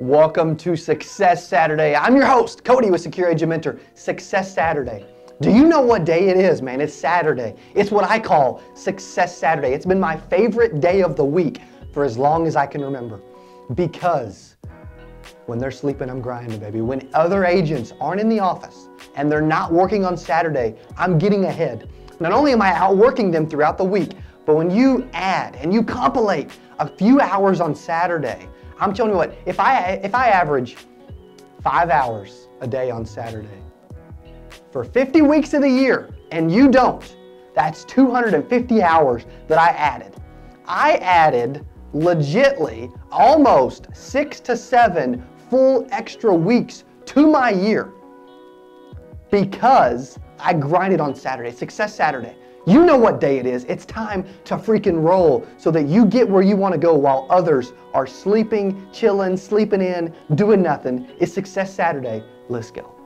Welcome to Success Saturday. I'm your host, Cody with Secure Agent Mentor. Success Saturday. Do you know what day it is, man? It's Saturday. It's what I call Success Saturday. It's been my favorite day of the week for as long as I can remember. Because when they're sleeping, I'm grinding, baby. When other agents aren't in the office and they're not working on Saturday, I'm getting ahead. Not only am I outworking them throughout the week, but when you add and you compilate a few hours on Saturday, I'm telling you what, if I, if I average five hours a day on Saturday for 50 weeks of the year and you don't, that's 250 hours that I added. I added legitly almost six to seven full extra weeks to my year because I grind it on Saturday, Success Saturday. You know what day it is. It's time to freaking roll so that you get where you want to go while others are sleeping, chilling, sleeping in, doing nothing. It's Success Saturday. Let's go.